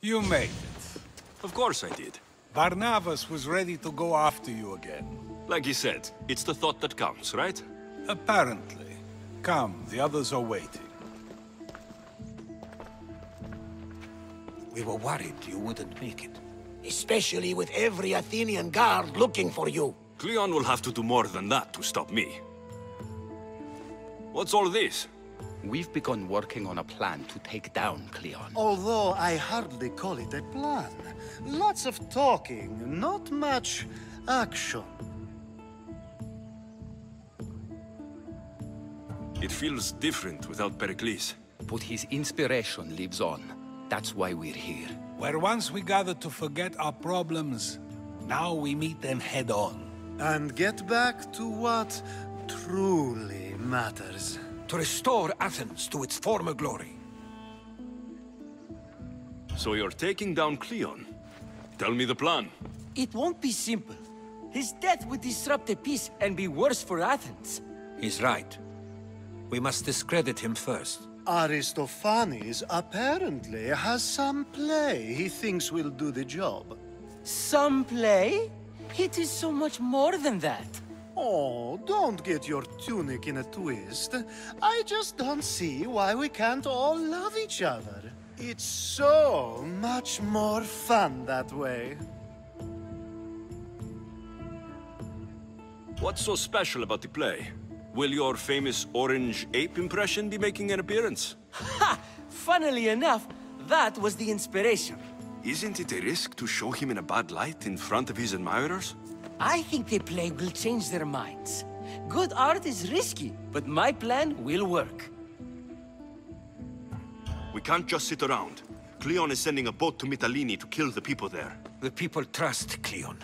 You made it. Of course I did. Barnabas was ready to go after you again. Like he said, it's the thought that counts, right? Apparently. Come, the others are waiting. We were worried you wouldn't make it. Especially with every Athenian guard looking for you. Cleon will have to do more than that to stop me. What's all this? We've begun working on a plan to take down Cleon. Although I hardly call it a plan. Lots of talking, not much action. It feels different without Pericles. But his inspiration lives on. That's why we're here. Where once we gathered to forget our problems, now we meet them head on. And get back to what truly matters. To restore Athens to its former glory. So you're taking down Cleon? Tell me the plan. It won't be simple. His death would disrupt the peace and be worse for Athens. He's right. We must discredit him first. Aristophanes apparently has some play he thinks will do the job. Some play? It is so much more than that. Oh, don't get your tunic in a twist. I just don't see why we can't all love each other. It's so much more fun that way. What's so special about the play? Will your famous orange ape impression be making an appearance? Ha! Funnily enough, that was the inspiration. Isn't it a risk to show him in a bad light in front of his admirers? I think the play will change their minds. Good art is risky, but my plan will work. We can't just sit around. Cleon is sending a boat to Mytilene to kill the people there. The people trust Cleon.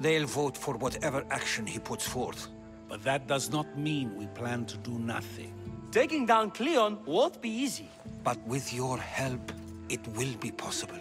They'll vote for whatever action he puts forth. But that does not mean we plan to do nothing. Taking down Cleon won't be easy. But with your help, it will be possible.